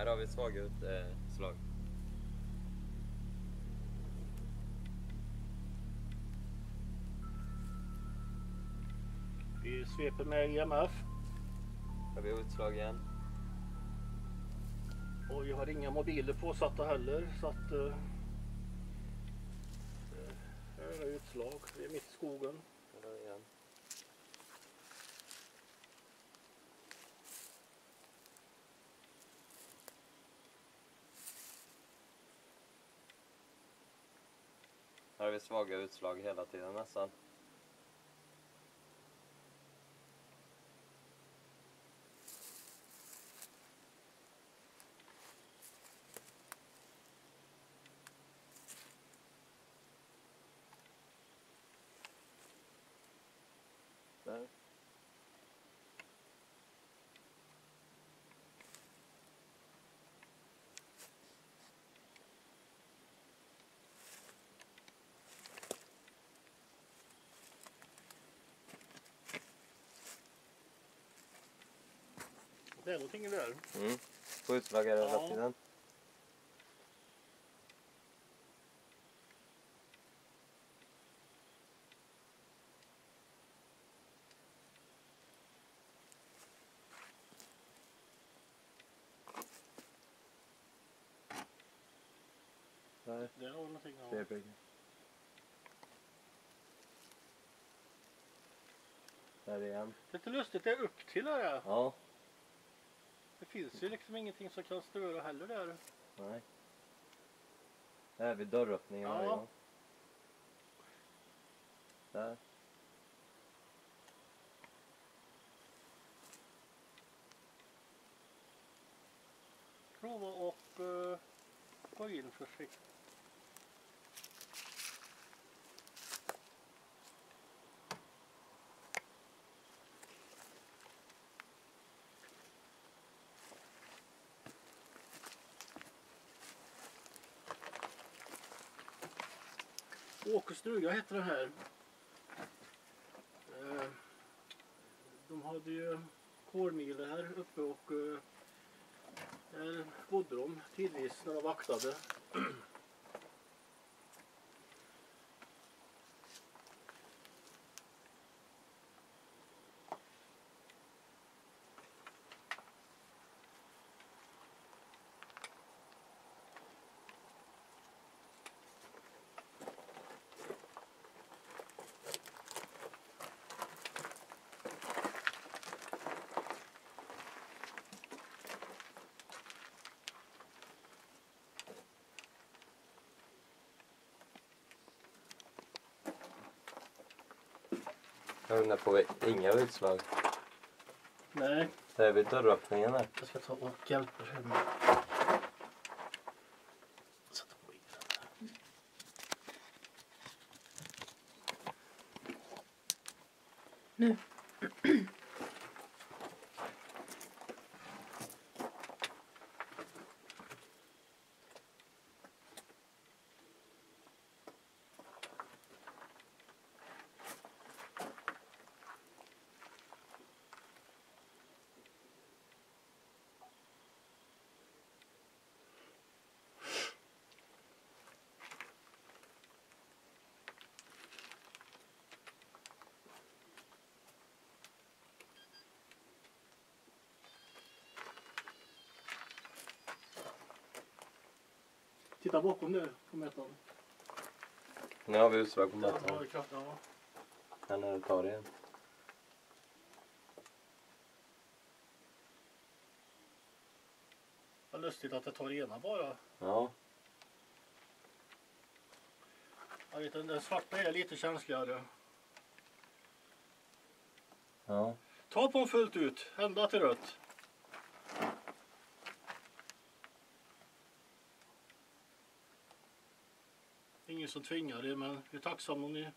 Här har vi svaga utslag. Vi sveper med EMF har vi utslag igen. och vi har inga mobiler påsatta heller så att eh, eh, här är utslag. Vi är mitt i skogen. Här igen. Här har vi svaga utslag hela tiden nästan. Det är någonting där. Mm. På hela Ja. tiden. Där. Det har någonting. Ja. Trebygge. Där igen. Lite lustigt, det är upp till här. Ja. Finns ju liksom ingenting som kan störa heller där. Nej. Där är vid dörröppningen Ja. gång. Där. Prova och uh, gå in försiktigt. Struga stuga heter här. Eh, de hade ju kolmile här uppe och eh, där bodde de tidvis när de vaktade. Jag undrar på inga utslag. Nej, Där är vid dörröppningen där. jag ska ta och hjälpa dig Titta bakom nu på mätaren. Nu har vi utslag på mätaren. Här du tar igen. Vad lustigt att det tar ena bara. Ja. Jag vet, den svarta är lite känsligare. Ja. Ta på den fullt ut, ända till rött. Som tvingar er men vi är tacksamma om ni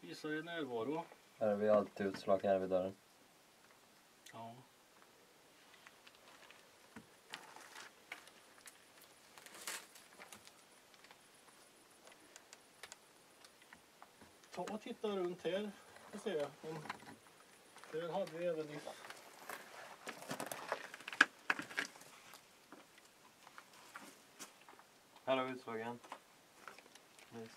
visar er närvaro. Här har vi alltid utslag här vid dörren. Ja. Ta och titta runt här. Vi se om där hade vi även i Här har vi utslagen. Nice.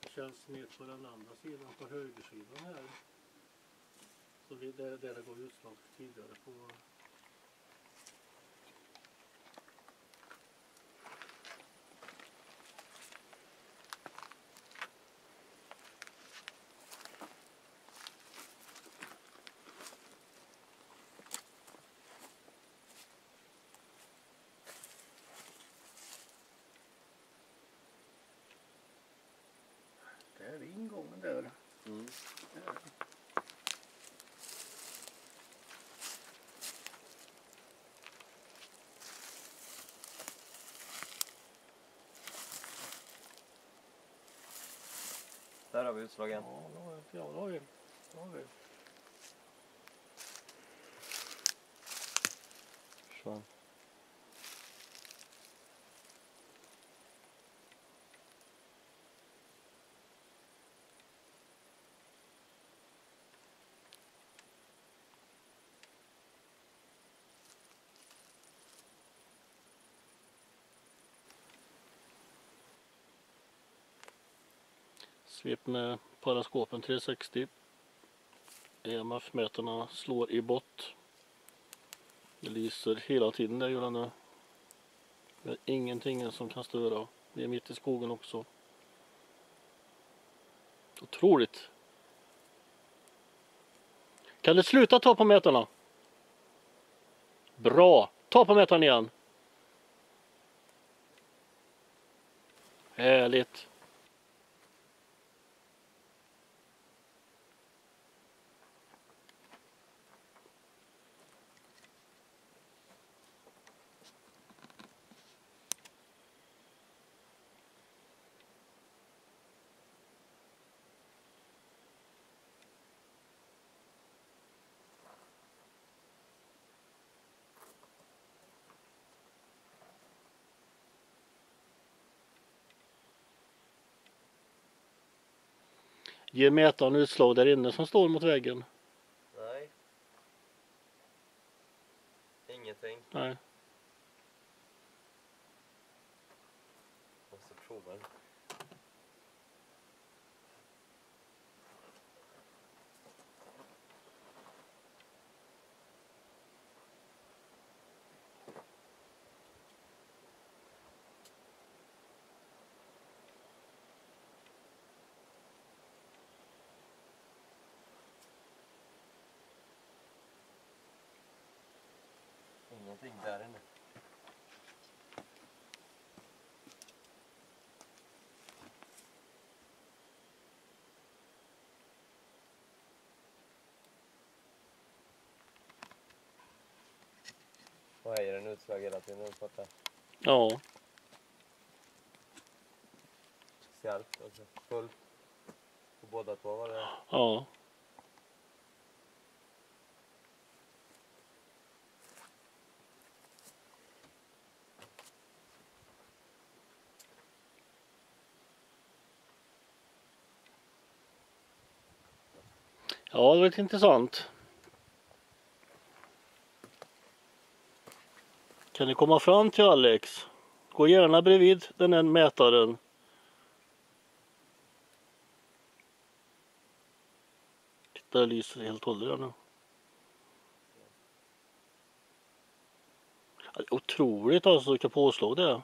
Det känns ner på den andra sidan, på högersidan här. Så det är där det går utslag tidigare på Där är ingången där. Mm. Där. Där har vi utslagen. Ja, då har vi. Ja, då har vi. Då har vi. Så. Svep med paraskopen 360. EMF-mätarna slår i bott. Det lyser hela tiden där gör den nu. Det är ingenting som kan störa. Vi är mitt i skogen också. Otroligt. Kan du sluta ta på mätarna? Bra. Ta på mätaren igen. Härligt. Ger mätaren utslag där inne som står mot väggen? Nej. Ingenting. Nej. Måste prova den. Ingenting där inne. Och höjer den utslag hela tiden borta. Ja. Skarpt alltså. Fullt. På båda två var det. Ja. Ja, det var lite intressant. Kan ni komma fram till Alex? Gå gärna bredvid den här mätaren. Titta, det lyser helt hållet där nu. Otroligt alltså vilka påslag det är.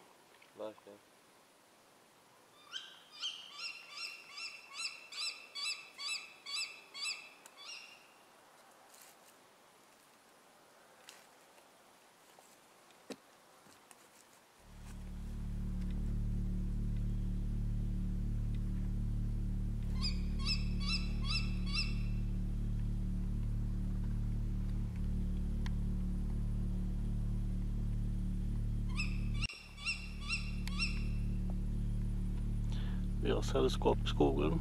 Sällskap i skogen.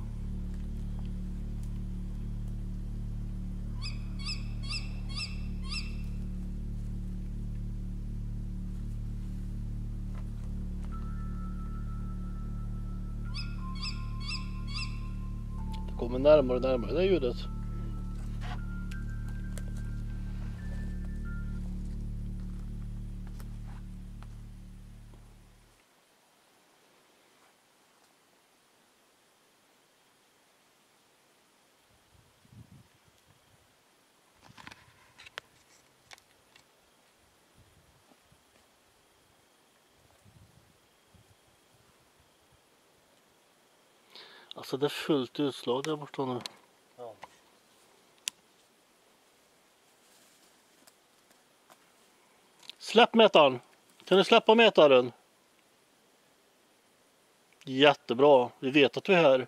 Det kommer närmare och närmare det ljudet. Alltså det är fullt utslag där borta nu. Ja. Släpp mätaren! Kan du släppa mätaren? Jättebra, vi vet att du är här.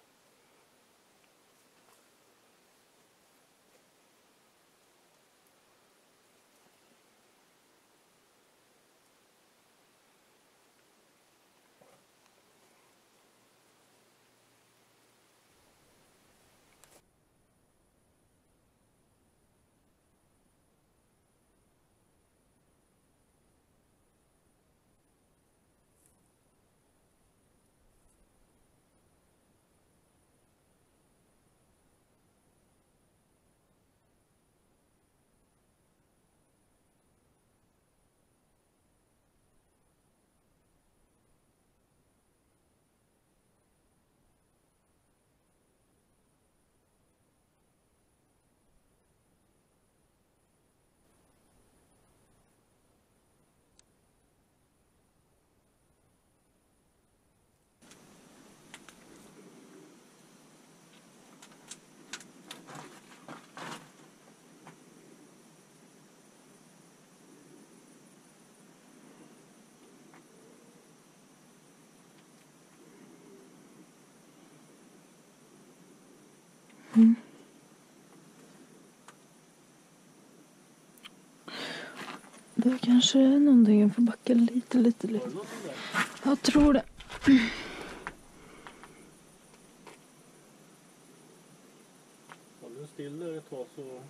Mm. Det kanske är någonting. Jag får backa lite, lite, lite. Jag tror det. Håller du still där ett tag så...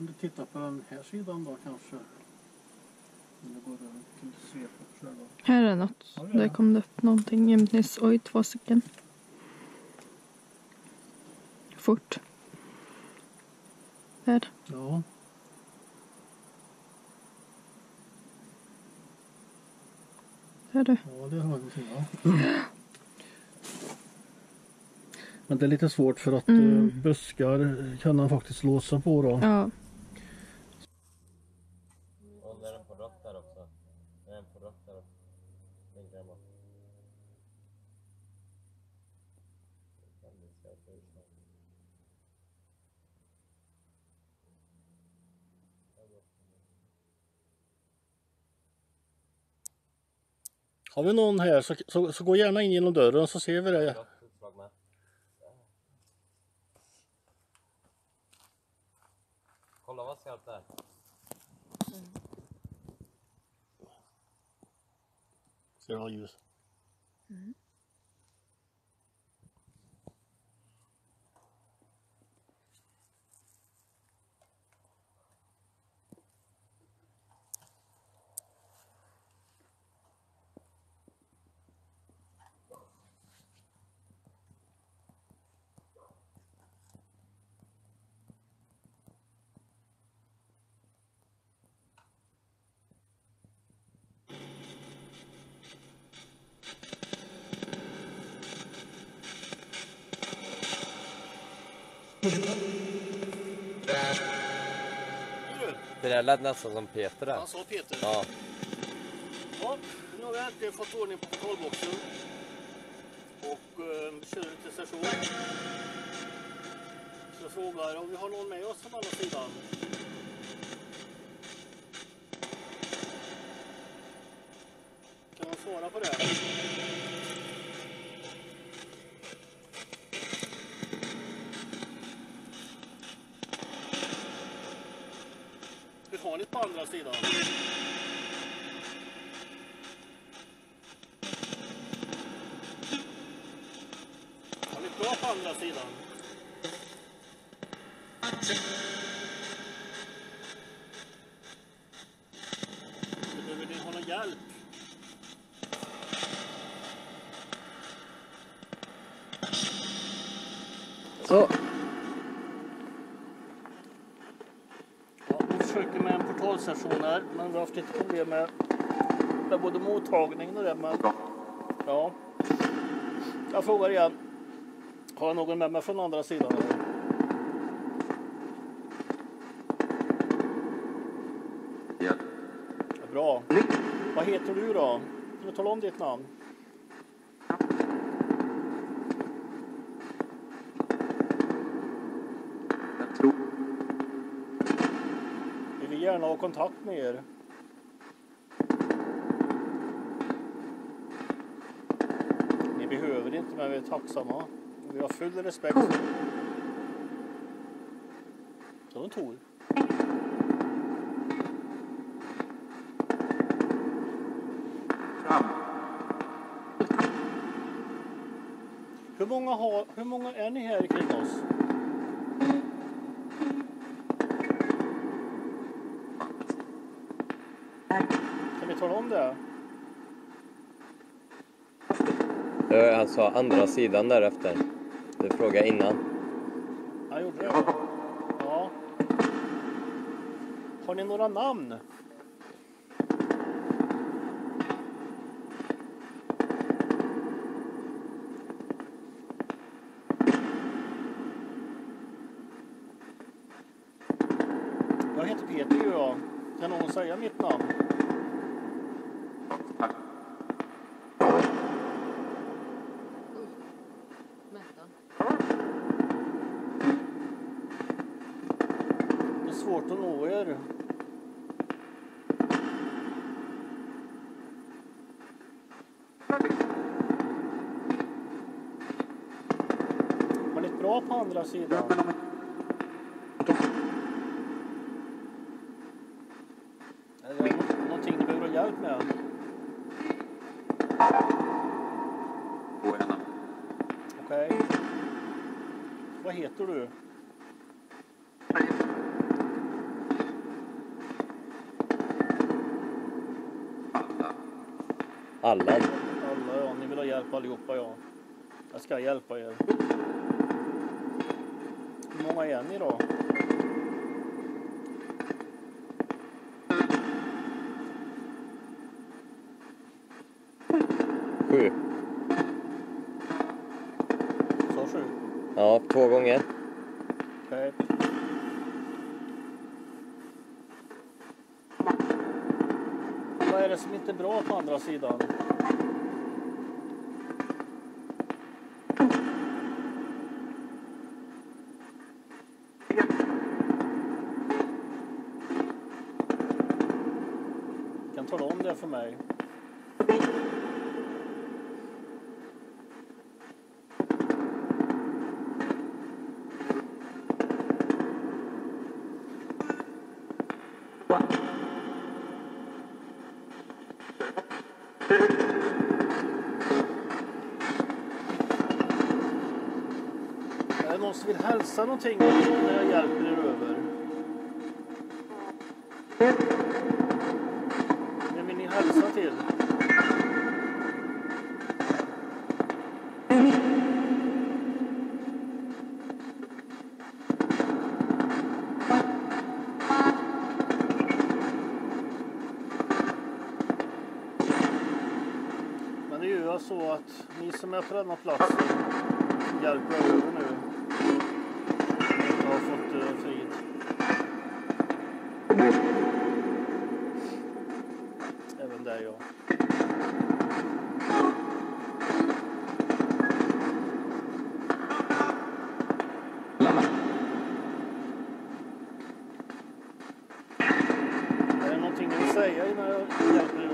Om du tittar på den här sidan då kanske. Om du går till svepet själva. Här är något. Ja, det är Där kom det upp någonting jämt nyss. Oj, två stycken. Fort. Där. Ja. Där du. Ja, det har jag ja. Men det är lite svårt för att Mm. eh, buskar kan han faktiskt låsa på då. Ja. Och när den på rött där också. När den på rött där också. Det är så. Har vi någon här så, så, så gå gärna in genom dörren så ser vi det. Kolla vad skarpt det är. Ser du ha ljus? Det där lät nästan som Peter där. Han sa Peter. Ja. Ja, nu har vi äntligen fått ordning på kontrollboxen. Och eh, kör till session. Så jag frågar om vi har någon med oss från andra sidan. Kan man svara på det? på andra sidan? Han är bra på andra sidan? Eller behöver ni ha någon hjälp? Så. Ja, vi försöker här, men vi har haft lite problem med, med både mottagningen och det. Men, ja. Jag frågar igen. Har jag någon med mig från andra sidan? Eller? Ja, Bra. Vad heter du då? Kan du tala om ditt namn? Jag tror... Vi vill gärna ha kontakt med er. Ni behöver inte, men vi är tacksamma. Vi har full respekt. Var en Tor. Fram. Hur många, har, hur många är ni här kring oss? Kan ni tala om det? Det är alltså andra sidan därefter. Du frågade innan. Jag gjorde det. Ja. Har ni några namn? Jag heter Peter ju jag. Kan någon säga mitt namn? Tack. Mättan. Det är svårt att nå er. Har ni ett bra på andra sidan? Är det nå- någonting ni behöver ha hjälp med? Gå gärna. Okej. Vad heter du? Alla. Allan. Alla ja, ni vill ha hjälp allihopa ja. Jag ska hjälpa er. Hur många är ni då? Sju. Så sju? Ja, två gånger. Okej. Vad är det som inte är bra på andra sidan? Du kan tala om det för mig. Vill hälsa någonting när jag hjälper er över? Vem vill ni hälsa till? Men det gör jag så att ni som är på denna platsen hjälper över nu. säger. Är det någonting du vill säga innan jag hjälper dig?